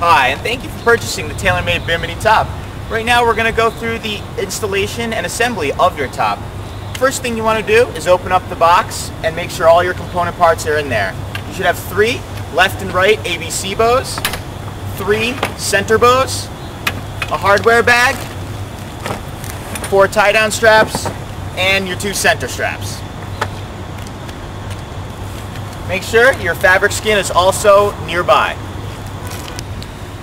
Hi, and thank you for purchasing the TaylorMade Bimini top. Right now we're going to go through the installation and assembly of your top. First thing you want to do is open up the box and make sure all your component parts are in there. You should have three left and right ABC bows, three center bows, a hardware bag, four tie-down straps, and your two center straps. Make sure your fabric skin is also nearby.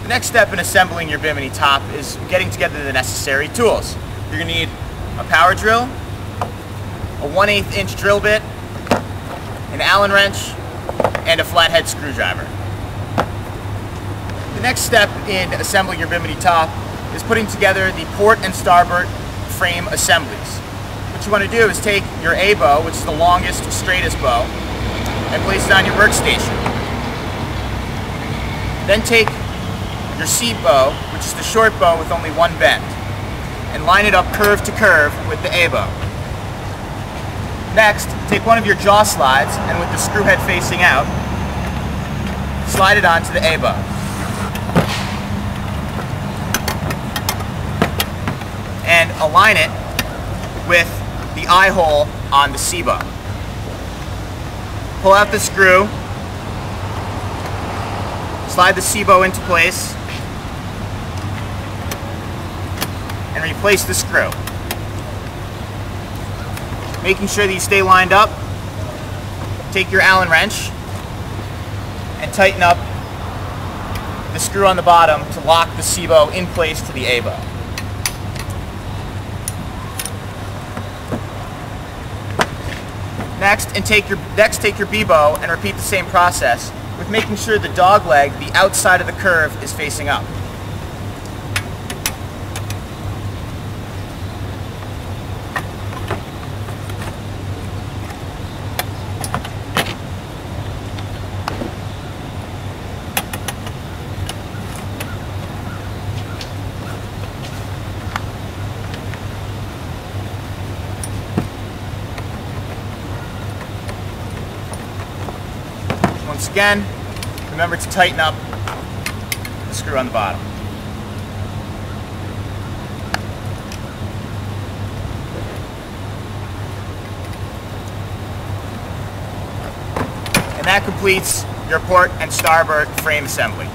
The next step in assembling your Bimini top is getting together the necessary tools. You're going to need a power drill, a 1 8 inch drill bit, an Allen wrench, and a flathead screwdriver. The next step in assembling your Bimini top is putting together the port and starboard frame assemblies. What you want to do is take your A bow, which is the longest, straightest bow, and place it on your workstation. Then take your C bow, which is the short bow with only one bend, and line it up curve to curve with the A bow. Next, take one of your jaw slides, and with the screw head facing out, slide it onto the A bow. And align it with the eye hole on the C bow. Pull out the screw, slide the C bow into place, and replace the screw. Making sure that you stay lined up, take your Allen wrench and tighten up the screw on the bottom to lock the C bow in place to the A bow. Next, and take your next take your B bow and repeat the same process with making sure the dog leg, the outside of the curve, is facing up. Again, remember to tighten up the screw on the bottom. And that completes your port and starboard frame assembly.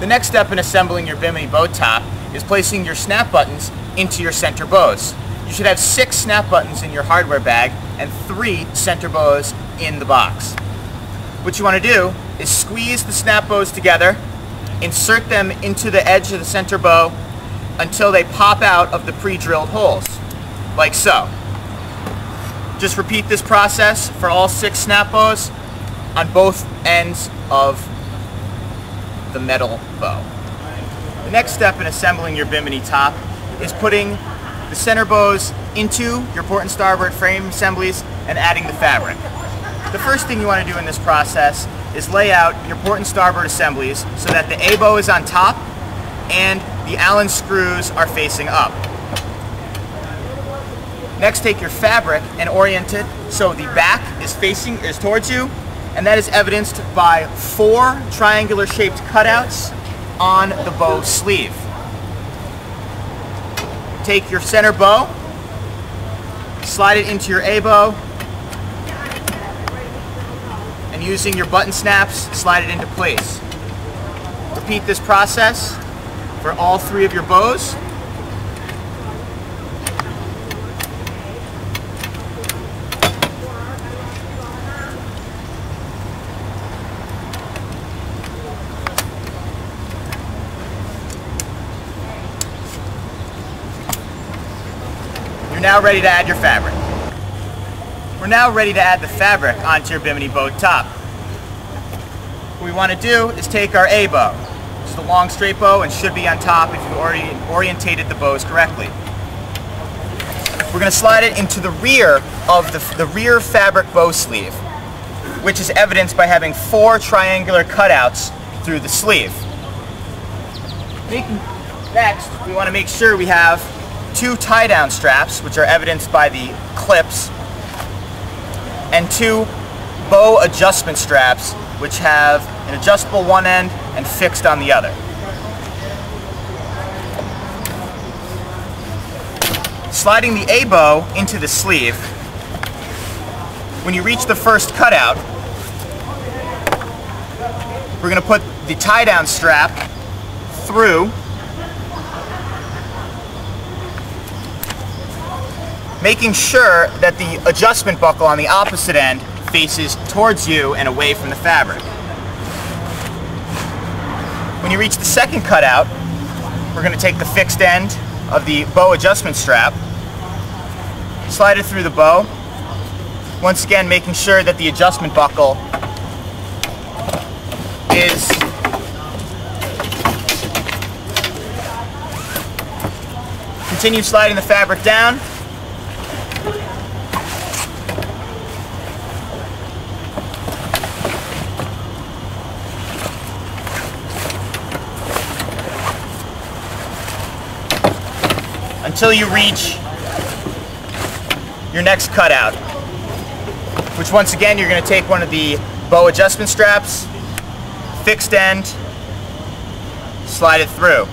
The next step in assembling your Bimini boat top is placing your snap buttons into your center bows. You should have six snap buttons in your hardware bag and three center bows in the box. What you want to do is squeeze the snap bows together, insert them into the edge of the center bow until they pop out of the pre-drilled holes, like so. Just repeat this process for all six snap bows on both ends of the metal bow. The next step in assembling your Bimini top is putting the center bows into your port and starboard frame assemblies and adding the fabric. The first thing you want to do in this process is lay out your port and starboard assemblies so that the A bow is on top and the Allen screws are facing up. Next take your fabric and orient it so the back is facing is towards you and that is evidenced by four triangular shaped cutouts on the bow sleeve. Take your center bow, slide it into your A bow, and using your button snaps, slide it into place. Repeat this process for all three of your bows. You're now ready to add your fabric. We're now ready to add the fabric onto your Bimini boat top. What we want to do is take our A bow, which is the long straight bow and should be on top if you've already orientated the bows correctly. We're going to slide it into the rear of the, the rear fabric bow sleeve, which is evidenced by having four triangular cutouts through the sleeve. Next, we want to make sure we have two tie-down straps, which are evidenced by the clips, and two bow adjustment straps, which have an adjustable one end and fixed on the other. Sliding the A-bow into the sleeve, when you reach the first cutout, we're going to put the tie-down strap through, making sure that the adjustment buckle on the opposite end faces towards you and away from the fabric. When you reach the second cutout, we're going to take the fixed end of the bow adjustment strap, slide it through the bow, once again making sure that the adjustment buckle is continue sliding the fabric down until you reach your next cutout, which once again you're going to take one of the bow adjustment straps, fixed end, slide it through.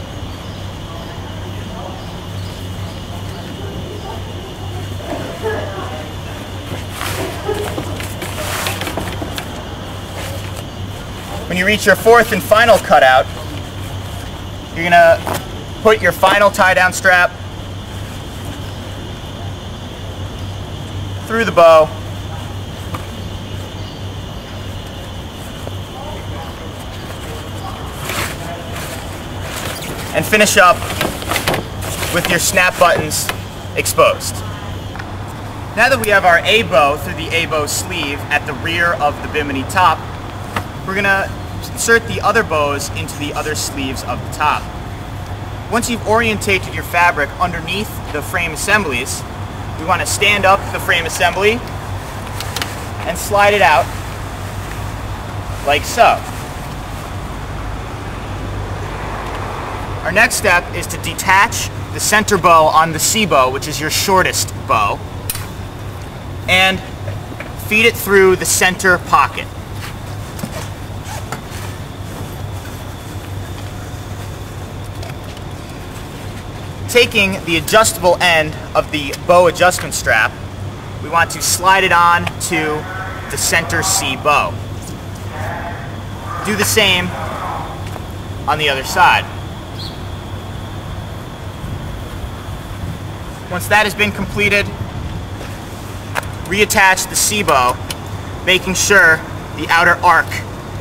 When you reach your fourth and final cutout, you're going to put your final tie down strap through the bow. And finish up with your snap buttons exposed. Now that we have our A-bow through the A-bow sleeve at the rear of the bimini top, we're gonna insert the other bows into the other sleeves of the top. Once you've orientated your fabric underneath the frame assemblies, we want to stand up the frame assembly and slide it out like so. Our next step is to detach the center bow on the C bow, which is your shortest bow, and feed it through the center pocket. Taking the adjustable end of the bow adjustment strap, we want to slide it on to the center C bow. Do the same on the other side. Once that has been completed, reattach the C bow, making sure the outer arc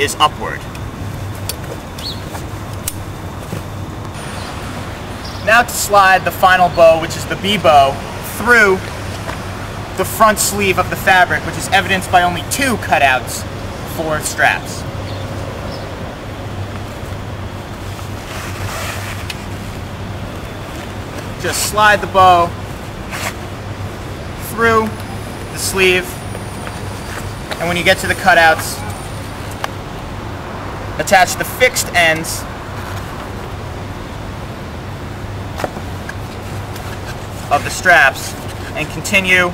is upward. Now to slide the final bow, which is the B bow, through the front sleeve of the fabric, which is evidenced by only two cutouts for straps. Just slide the bow through the sleeve, and when you get to the cutouts, attach the fixed ends of the straps and continue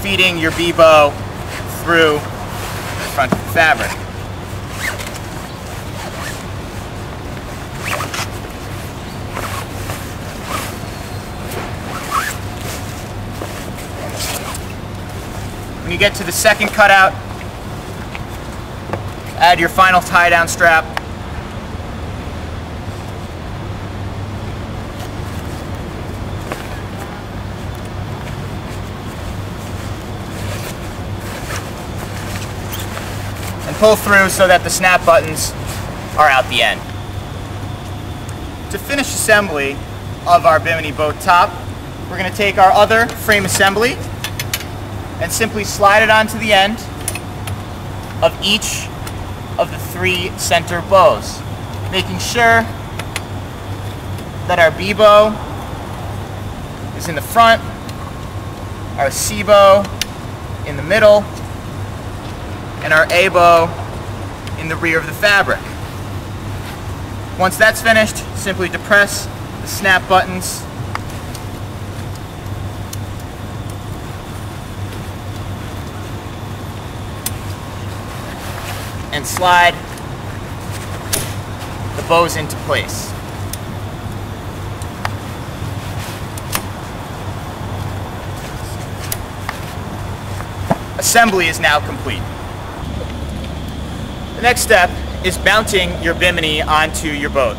feeding your B-bow through the front fabric. When you get to the second cutout, add your final tie-down strap pull through so that the snap buttons are out the end. To finish assembly of our Bimini boat top, we're going to take our other frame assembly and simply slide it onto the end of each of the three center bows, making sure that our B bow is in the front, our C bow in the middle, and our A-bow in the rear of the fabric. Once that's finished, simply depress the snap buttons and slide the bows into place. Assembly is now complete. The next step is mounting your bimini onto your boat.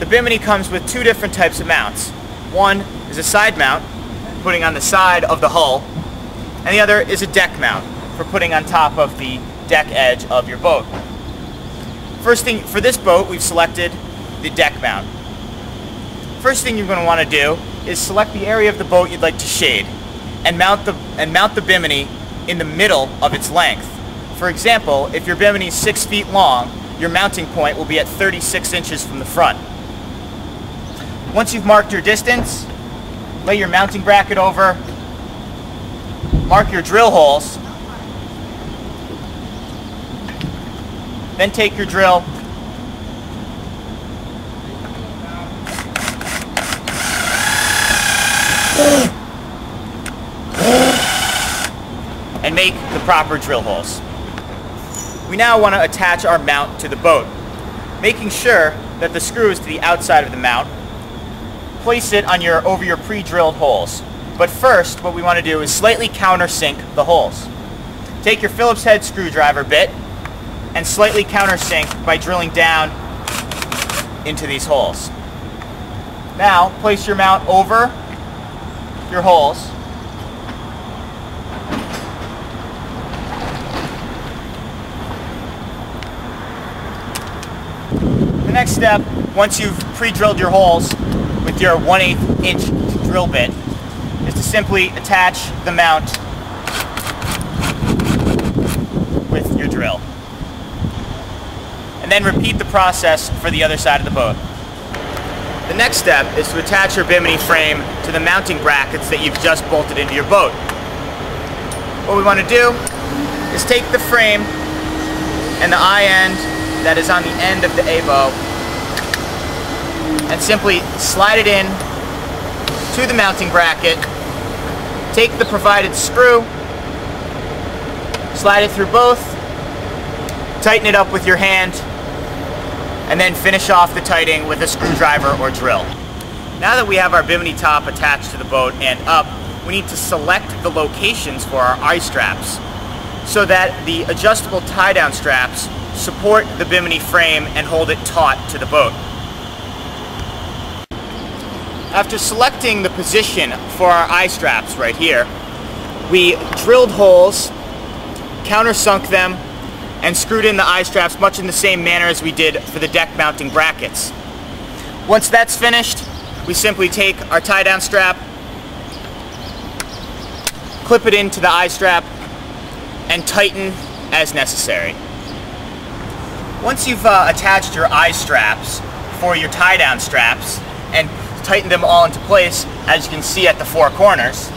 The bimini comes with two different types of mounts. One is a side mount, putting on the side of the hull, and the other is a deck mount, for putting on top of the deck edge of your boat. First thing, for this boat, we've selected the deck mount. First thing you're going to want to do is select the area of the boat you'd like to shade and mount the, and mount the bimini in the middle of its length. For example, if your bimini is 6 feet long, your mounting point will be at 36 inches from the front. Once you've marked your distance, lay your mounting bracket over, mark your drill holes, then take your drill and make the proper drill holes. We now want to attach our mount to the boat, making sure that the screw is to the outside of the mount. Place it on your over your pre-drilled holes. But first, what we want to do is slightly countersink the holes. Take your Phillips head screwdriver bit and slightly countersink by drilling down into these holes. Now, place your mount over your holes next step, once you've pre-drilled your holes with your 1 8 inch drill bit, is to simply attach the mount with your drill. And then repeat the process for the other side of the boat. The next step is to attach your bimini frame to the mounting brackets that you've just bolted into your boat. What we want to do is take the frame and the eye end that is on the end of the A-bow and simply slide it in to the mounting bracket, take the provided screw, slide it through both, tighten it up with your hand, and then finish off the tighting with a screwdriver or drill. Now that we have our bimini top attached to the boat and up, we need to select the locations for our eye straps so that the adjustable tie-down straps support the bimini frame and hold it taut to the boat. After selecting the position for our eye straps right here, we drilled holes, countersunk them, and screwed in the eye straps much in the same manner as we did for the deck mounting brackets. Once that's finished, we simply take our tie-down strap, clip it into the eye strap, and tighten as necessary. Once you've uh, attached your eye straps for your tie-down straps and tightened them all into place, as you can see at the four corners,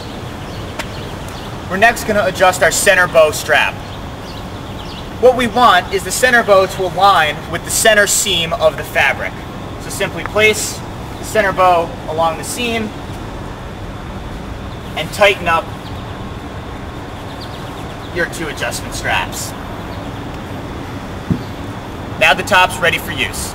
we're next going to adjust our center bow strap. What we want is the center bow to align with the center seam of the fabric. So simply place the center bow along the seam and tighten up your two adjustment straps. Now the top's ready for use.